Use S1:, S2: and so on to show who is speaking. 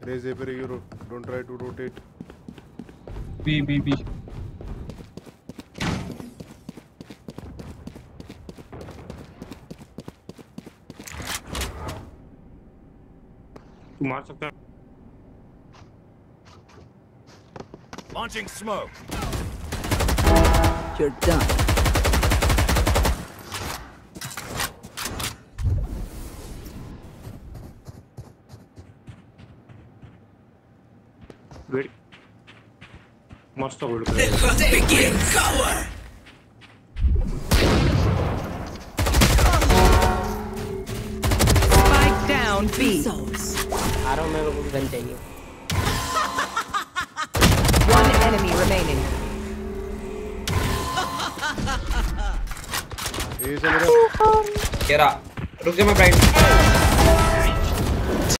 S1: Raise A per Euro. Don't try to rotate.
S2: B B B.
S3: तू मार सकता है
S4: Launching smoke.
S5: You're done.
S3: Wait मस्त hold कर
S4: Begin cover.
S5: Spike down B.
S6: आ रहा हूँ मेरे को गन चाहिए
S5: One enemy remaining.
S1: A चल रहा
S2: तेरा रुक जा मैं ब्राइट